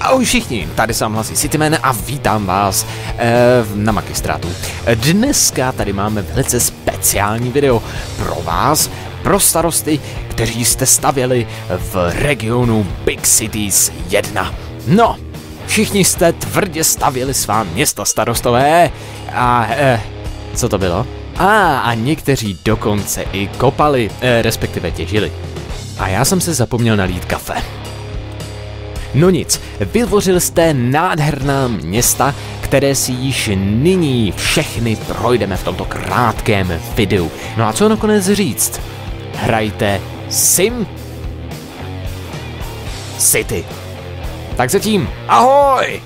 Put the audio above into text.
Ahoj všichni, tady sám hlasí Cityman a vítám vás eh, na magistrátu. Dneska tady máme velice speciální video pro vás, pro starosty, kteří jste stavěli v regionu Big Cities 1. No, všichni jste tvrdě stavěli svá města starostové a eh, co to bylo? A, a někteří dokonce i kopali, eh, respektive těžili. A já jsem se zapomněl nalít kafe. No nic, vytvořil jste nádherná města, které si již nyní všechny projdeme v tomto krátkém videu. No a co nakonec říct? Hrajte Sim City. Tak zatím, ahoj!